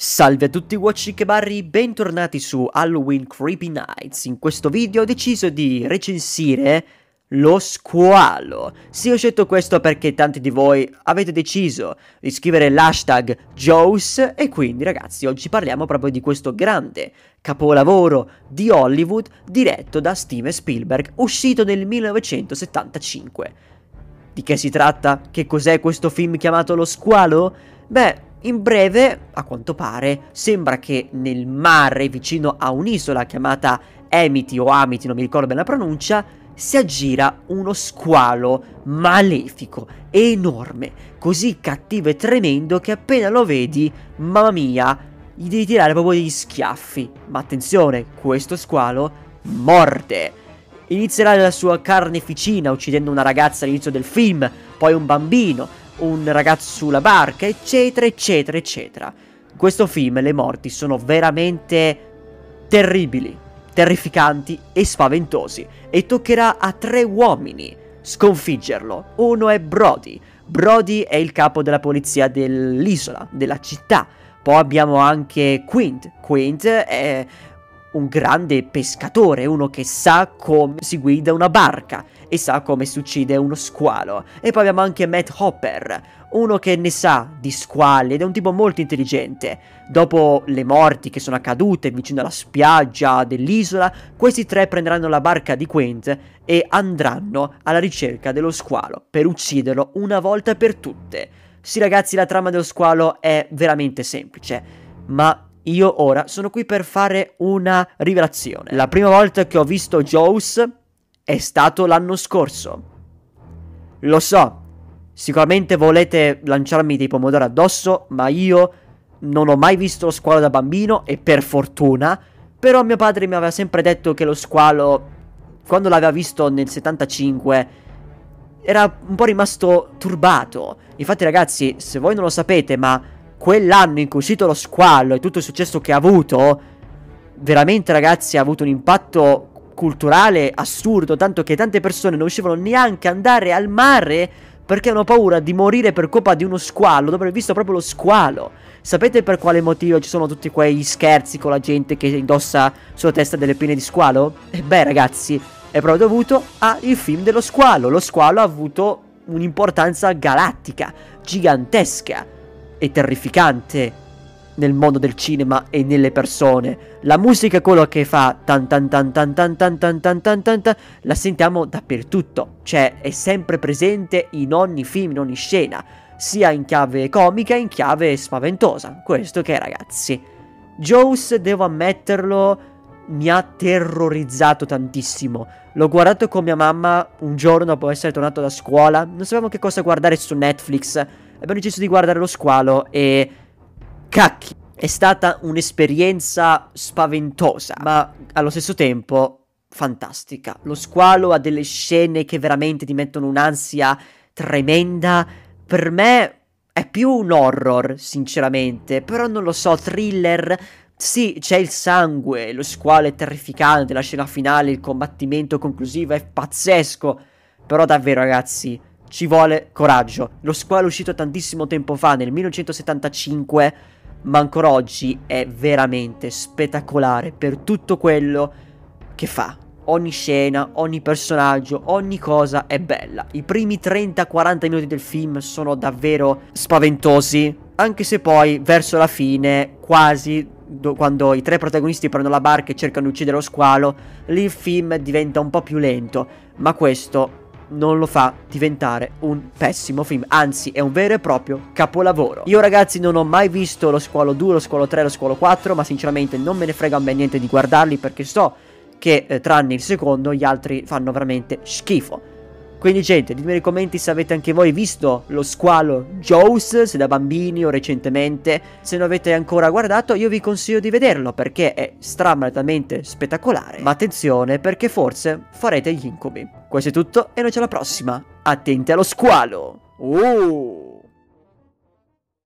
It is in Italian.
Salve a tutti Watch Barry, bentornati su Halloween Creepy Nights. In questo video ho deciso di recensire lo squalo. Sì, ho scelto questo perché tanti di voi avete deciso di scrivere l'hashtag Joes e quindi ragazzi oggi parliamo proprio di questo grande capolavoro di Hollywood diretto da Steven Spielberg uscito nel 1975. Di che si tratta? Che cos'è questo film chiamato Lo squalo? Beh, in breve, a quanto pare, sembra che nel mare vicino a un'isola chiamata Amity o Amity, non mi ricordo bene la pronuncia, si aggira uno squalo malefico, enorme, così cattivo e tremendo che appena lo vedi, mamma mia, gli devi tirare proprio degli schiaffi. Ma attenzione, questo squalo morde. Inizierà la sua carneficina uccidendo una ragazza all'inizio del film, poi un bambino, un ragazzo sulla barca, eccetera, eccetera, eccetera. In questo film le morti sono veramente terribili, terrificanti e spaventosi e toccherà a tre uomini sconfiggerlo. Uno è Brody. Brody è il capo della polizia dell'isola, della città. Poi abbiamo anche Quint. Quint è un grande pescatore, uno che sa come si guida una barca e sa come si uccide uno squalo. E poi abbiamo anche Matt Hopper, uno che ne sa di squali ed è un tipo molto intelligente. Dopo le morti che sono accadute vicino alla spiaggia dell'isola, questi tre prenderanno la barca di Quint e andranno alla ricerca dello squalo per ucciderlo una volta per tutte. Sì ragazzi, la trama dello squalo è veramente semplice, ma io ora sono qui per fare una rivelazione. La prima volta che ho visto Jaws è stato l'anno scorso. Lo so, sicuramente volete lanciarmi dei pomodori addosso, ma io non ho mai visto lo squalo da bambino e per fortuna, però mio padre mi aveva sempre detto che lo squalo, quando l'aveva visto nel 75, era un po' rimasto turbato. Infatti ragazzi, se voi non lo sapete, ma quell'anno in cui è uscito lo squalo e tutto il successo che ha avuto, veramente ragazzi ha avuto un impatto culturale assurdo, tanto che tante persone non riuscivano neanche ad andare al mare perché hanno paura di morire per colpa di uno squalo, dopo aver visto proprio lo squalo. Sapete per quale motivo ci sono tutti quei scherzi con la gente che indossa sulla testa delle pinne di squalo? E beh ragazzi, è proprio dovuto al film dello squalo. Lo squalo ha avuto un'importanza galattica, gigantesca e terrificante nel mondo del cinema e nelle persone. La musica è quello che fa tan tan tan tan tan tan tan tan tan tan tan la sentiamo dappertutto, cioè è sempre presente in ogni film, in ogni scena, sia in chiave comica in chiave spaventosa. Questo che ragazzi. Jaws, devo ammetterlo, mi ha terrorizzato tantissimo. L'ho guardato con mia mamma un giorno dopo essere tornato da scuola, non sapevamo che cosa guardare su Netflix. Abbiamo deciso di guardare lo squalo e Cacchi, è stata un'esperienza spaventosa, ma allo stesso tempo fantastica. Lo squalo ha delle scene che veramente ti mettono un'ansia tremenda. Per me è più un horror, sinceramente, però non lo so, thriller. Sì, c'è il sangue, lo squalo è terrificante, la scena finale, il combattimento conclusivo è pazzesco. Però davvero, ragazzi, ci vuole coraggio. Lo squalo è uscito tantissimo tempo fa, nel 1975 ma ancora oggi è veramente spettacolare per tutto quello che fa. Ogni scena, ogni personaggio, ogni cosa è bella. I primi 30-40 minuti del film sono davvero spaventosi, anche se poi verso la fine, quasi quando i tre protagonisti prendono la barca e cercano di uccidere lo squalo, lì il film diventa un po' più lento, ma questo non lo fa diventare un pessimo film, anzi è un vero e proprio capolavoro. Io ragazzi non ho mai visto lo squalo 2, lo squalo 3, lo squalo 4, ma sinceramente non me ne frega ben niente di guardarli perché so che eh, tranne il secondo gli altri fanno veramente schifo. Quindi gente, ditemi nei commenti se avete anche voi visto lo squalo Jaws, se da bambini o recentemente. Se non avete ancora guardato io vi consiglio di vederlo perché è stramalitamente spettacolare. Ma attenzione perché forse farete gli incubi. Questo è tutto e noi ci alla prossima. Attenti allo squalo! Uh!